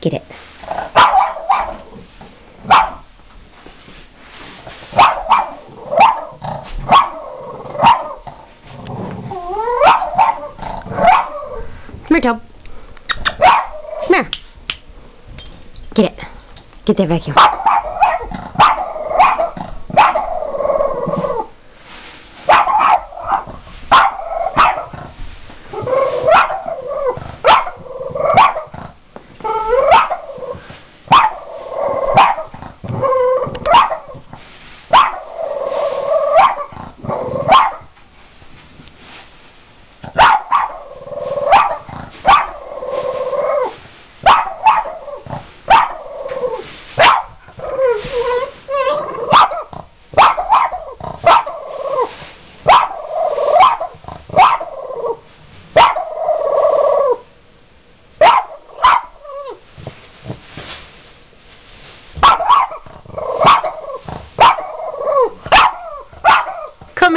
Get it. Come here, Tob. Come here. Get it. Get that vacuum.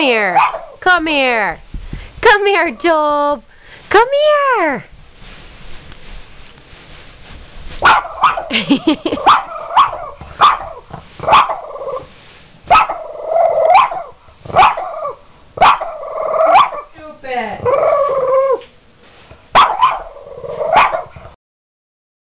Here. Come here. Come here, Tob. Come here.